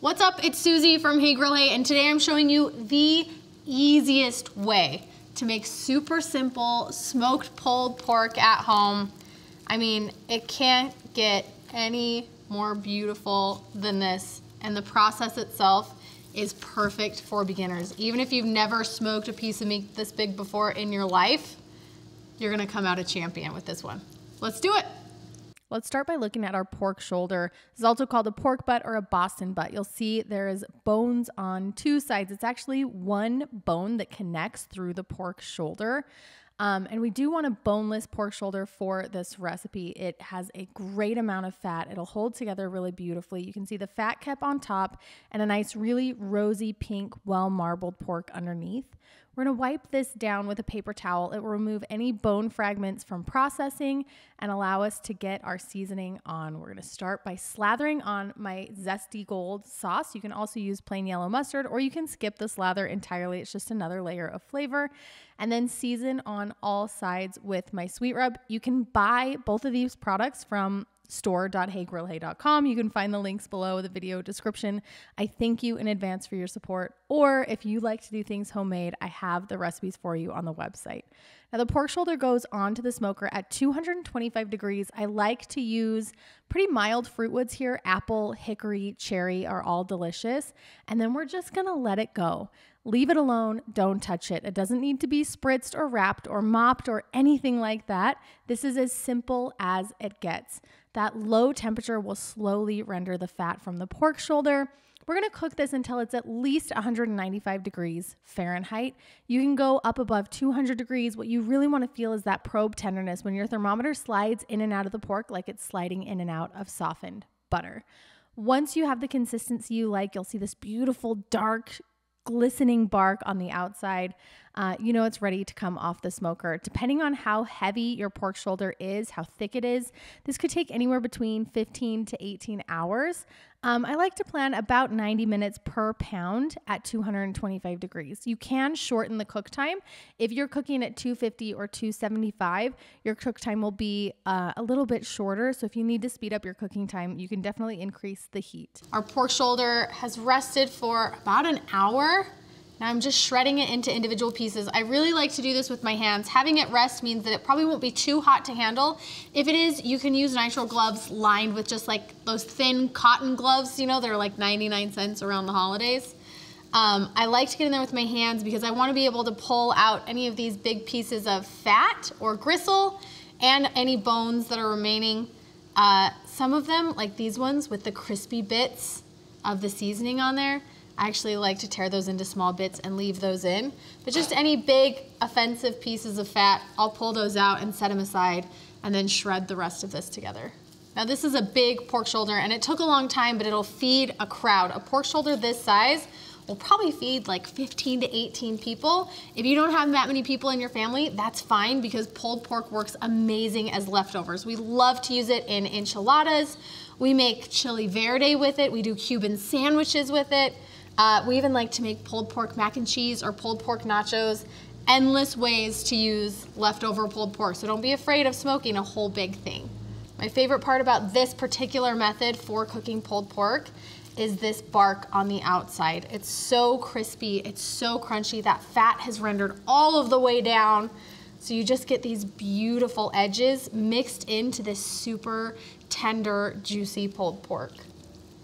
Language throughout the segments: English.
What's up? It's Susie from Hey Grill Hey, and today I'm showing you the easiest way to make super simple smoked pulled pork at home. I mean, it can't get any more beautiful than this, and the process itself is perfect for beginners. Even if you've never smoked a piece of meat this big before in your life, you're gonna come out a champion with this one. Let's do it. Let's start by looking at our pork shoulder. It's also called a pork butt or a Boston butt. You'll see there is bones on two sides. It's actually one bone that connects through the pork shoulder. Um, and we do want a boneless pork shoulder for this recipe. It has a great amount of fat. It'll hold together really beautifully. You can see the fat kept on top and a nice, really rosy pink, well marbled pork underneath. We're gonna wipe this down with a paper towel. It will remove any bone fragments from processing and allow us to get our seasoning on. We're gonna start by slathering on my Zesty Gold sauce. You can also use plain yellow mustard or you can skip the slather entirely. It's just another layer of flavor. And then season on all sides with my sweet rub. You can buy both of these products from store.heygrillhey.com. You can find the links below the video description. I thank you in advance for your support. Or if you like to do things homemade, I have the recipes for you on the website. Now, the pork shoulder goes onto the smoker at 225 degrees. I like to use pretty mild fruit woods here. Apple, hickory, cherry are all delicious. And then we're just gonna let it go. Leave it alone, don't touch it. It doesn't need to be spritzed or wrapped or mopped or anything like that. This is as simple as it gets. That low temperature will slowly render the fat from the pork shoulder. We're gonna cook this until it's at least 195 degrees Fahrenheit. You can go up above 200 degrees. What you really wanna feel is that probe tenderness when your thermometer slides in and out of the pork like it's sliding in and out of softened butter. Once you have the consistency you like, you'll see this beautiful dark glistening bark on the outside, uh, you know it's ready to come off the smoker. Depending on how heavy your pork shoulder is, how thick it is, this could take anywhere between 15 to 18 hours. Um, I like to plan about 90 minutes per pound at 225 degrees. You can shorten the cook time. If you're cooking at 250 or 275, your cook time will be uh, a little bit shorter. So if you need to speed up your cooking time, you can definitely increase the heat. Our pork shoulder has rested for about an hour. Now I'm just shredding it into individual pieces. I really like to do this with my hands. Having it rest means that it probably won't be too hot to handle. If it is, you can use nitrile gloves lined with just like those thin cotton gloves, you know, they're like 99 cents around the holidays. Um, I like to get in there with my hands because I wanna be able to pull out any of these big pieces of fat or gristle and any bones that are remaining. Uh, some of them, like these ones with the crispy bits of the seasoning on there, I actually like to tear those into small bits and leave those in. But just any big offensive pieces of fat, I'll pull those out and set them aside and then shred the rest of this together. Now this is a big pork shoulder and it took a long time, but it'll feed a crowd. A pork shoulder this size will probably feed like 15 to 18 people. If you don't have that many people in your family, that's fine because pulled pork works amazing as leftovers. We love to use it in enchiladas. We make chili verde with it. We do Cuban sandwiches with it. Uh, we even like to make pulled pork mac and cheese or pulled pork nachos. Endless ways to use leftover pulled pork. So don't be afraid of smoking a whole big thing. My favorite part about this particular method for cooking pulled pork is this bark on the outside. It's so crispy, it's so crunchy. That fat has rendered all of the way down. So you just get these beautiful edges mixed into this super tender, juicy pulled pork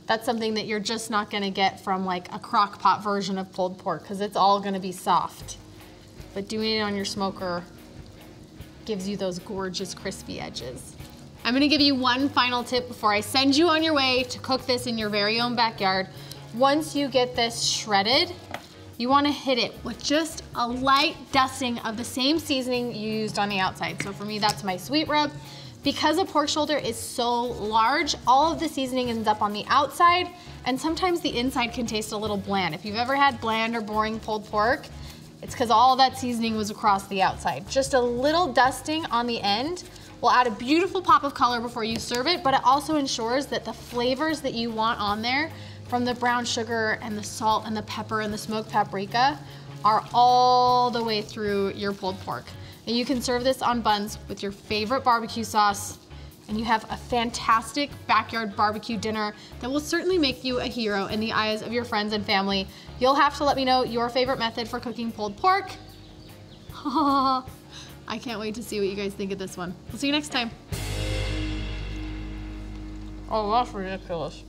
that's something that you're just not gonna get from like a crock pot version of pulled pork because it's all gonna be soft. But doing it on your smoker gives you those gorgeous crispy edges. I'm gonna give you one final tip before I send you on your way to cook this in your very own backyard. Once you get this shredded, you wanna hit it with just a light dusting of the same seasoning you used on the outside. So for me, that's my sweet rub. Because a pork shoulder is so large, all of the seasoning ends up on the outside, and sometimes the inside can taste a little bland. If you've ever had bland or boring pulled pork, it's because all that seasoning was across the outside. Just a little dusting on the end will add a beautiful pop of color before you serve it, but it also ensures that the flavors that you want on there from the brown sugar and the salt and the pepper and the smoked paprika are all the way through your pulled pork. And you can serve this on buns with your favorite barbecue sauce. and you have a fantastic backyard barbecue dinner that will certainly make you a hero in the eyes of your friends and family. You'll have to let me know your favorite method for cooking pulled pork. I can't wait to see what you guys think of this one. We'll see you next time. Oh, that's ridiculous.